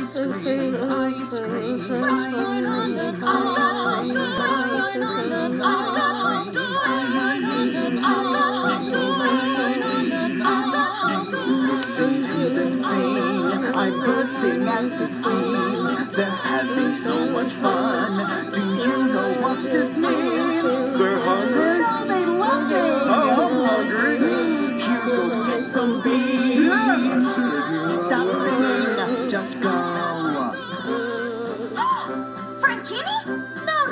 Ice cream, ice cream, ice cream, ice cream, ice cream, ice cream, ice cream, ice cream. ice cream. Listen to them sing. I'm bursting at the seams. They're having so much fun. Do you know what this means? They're hungry? No, they love me. Oh, I'm hungry. Get some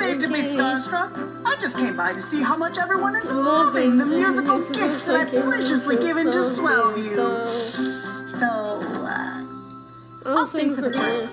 need to be starstruck. I just came by to see how much everyone is loving the musical gift that I've graciously given to Swellview. So, uh, I'll sing for the bird.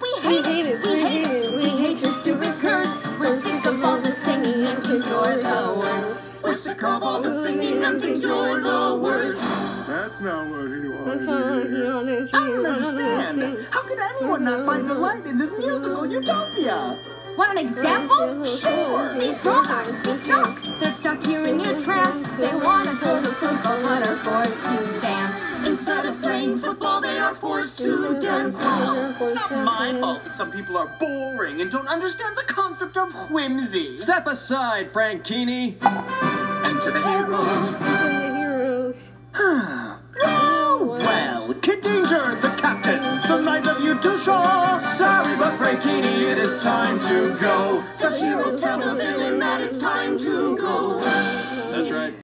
We hate it, we hate it, we hate your stupid curse. We're sick of all the singing and think you're the worst. We're sick of all the singing and think you're the worst. That's not what he wanted all to you hear. want to I don't understand. How could anyone not find delight in this musical utopia? Want an example? Sure. These robots, these jocks, they're stuck here in your trance. They wanna go to football but are forced to dance. Instead of playing football, they are forced to dance. It's not my fault that some people are boring and don't understand the concept of whimsy. Step aside, Frankini. And to the heroes. heroes. Oh, well, Kid Danger, the captain, so nice of you to show. Sorry, but Frankini, it is time to go. The heroes tell the villain that it's time to go. That's right.